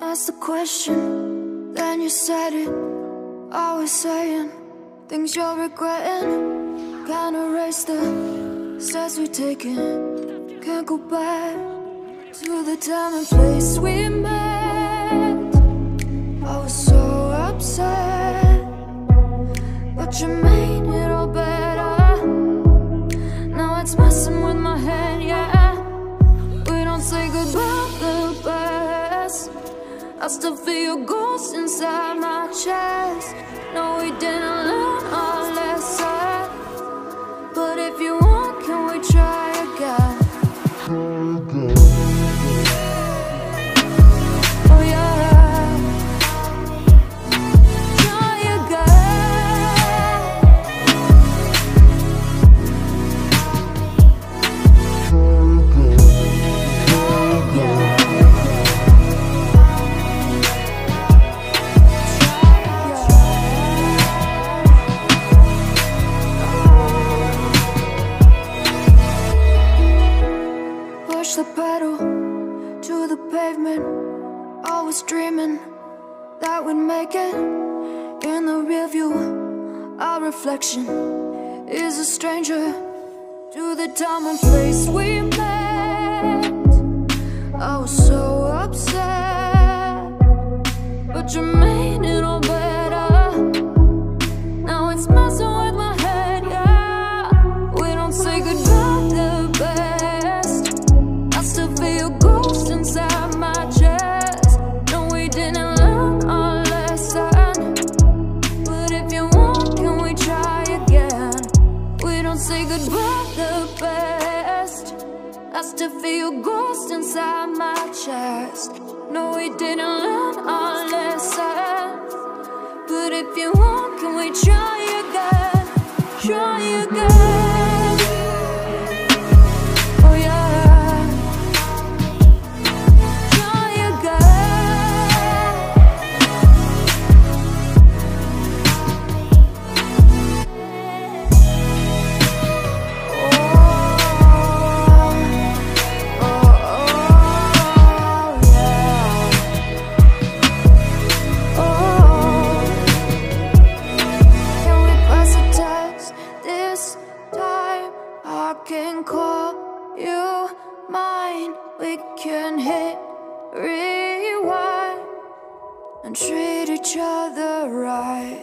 Ask the question, then you said it. Always saying things you're regretting. Can't erase the steps we've taken. Can't go back to the time and place we met. You made it all better. Now it's messing with my head, yeah. We don't say goodbye the best. I still feel your ghost inside my chest. No, we didn't learn our lesson. But if you want, can we try The pedal to the pavement. Always dreaming that we'd make it. In the rear view, our reflection is a stranger to the time and place we met. I was so upset, but you I still feel ghost inside my chest. No, we didn't learn our lesson. But if you want, can we try again? Try again. We can hit rewind and treat each other right.